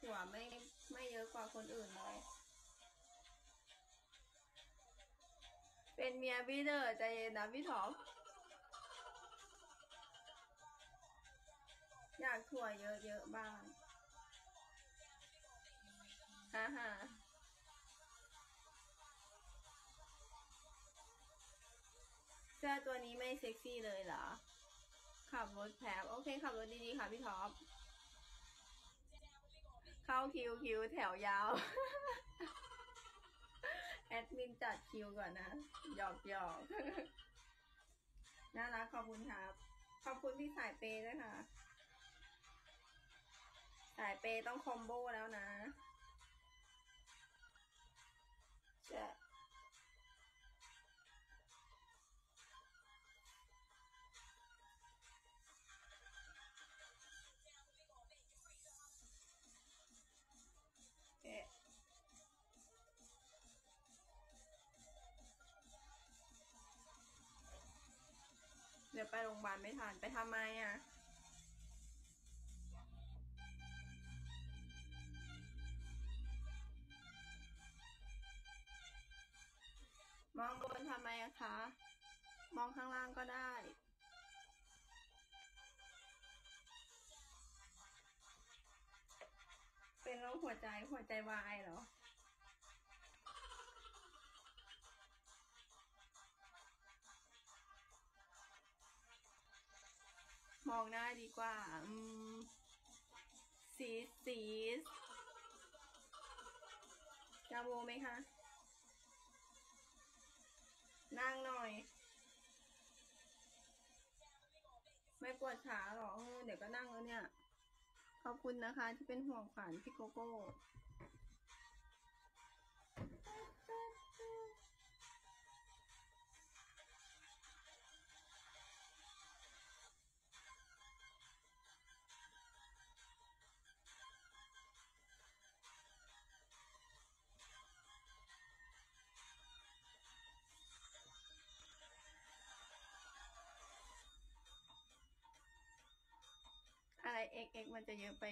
ถั่วไม่ไม่เยอะกว่าคนอื่นเลย เป็นเมียพี่เดอร์ใจเย็นนะพี่ท็อปอยากถั่วเยอะๆบ้างฮ่าฮ่าเสื้อตัวนี้ไม่เซ็กซี่เลยเหรอ ขับรถแผบโอเค ขับรถดีๆ ค่ะพี่ท็อป เข้าคิวคิวแถวยาว แอดมินจัดคิวก่อนนะ หยอกหยอกน่ารักขอบคุณครับ ขอบคุณพี่สายเปย์ด้วยค่ะ สายเปย์ต้องคอมโบแล้วนะจะ ไปโรงพยาบาลไม่ทัน ไปทำไมอะ มองบนทำไมอะคะ มองข้างล่างก็ได้เป็นโรคหัวใจหัวใจวายเหรอ องหน้าดีกว่า อืม สีสีจาโมไหมคะ นั่งหน่อย ไม่ปวดขาหรอเออเดี๋ยวก็นั่งแล้วเนี่ย ขอบคุณนะคะที่เป็นห่วงขวัญพี่โกโก้ x x มันจะเยอะไป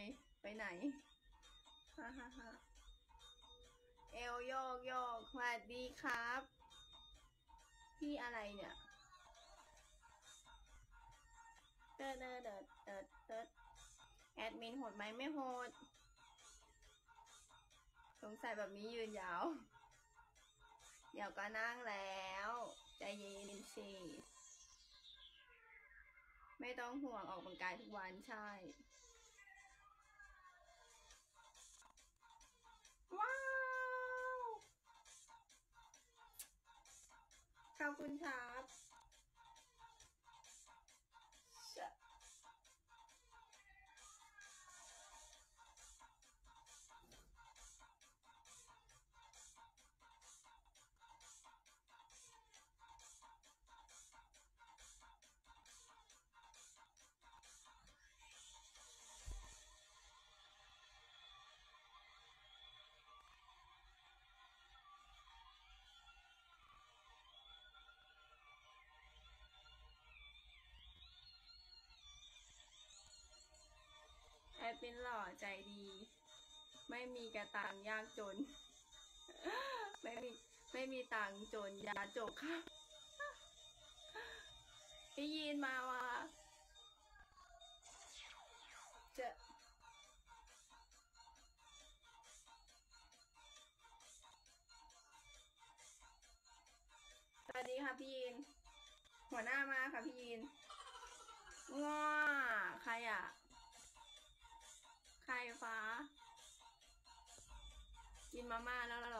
ไปไหนฮ่าฮ่าฮ่าเอลโยกโยกสวัสดีครับ พี่อะไรเนี่ยเติร์ดเติร์ดเติร์ดเติร์ดเติร์ดแอดมินโหดไหมไม่โหด สงสัยแบบนี้ยืนยาว เดี๋ยวก็นั่งแล้ว ใจเย็นสิ ไม่ต้องห่วงออกกำลังกายทุกวันใช่ ว้าว ขอบคุณครับ เป็นหล่อใจดี ไม่มีกระตังยากจน ไม่มีไม่มีตังจนยาจกค่ะพี่ยีนมาว่ะจะสวัสดีค่ะพี่ยีน หัวหน้ามาค่ะพี่ยีนงอ มาม่าแล้วเรา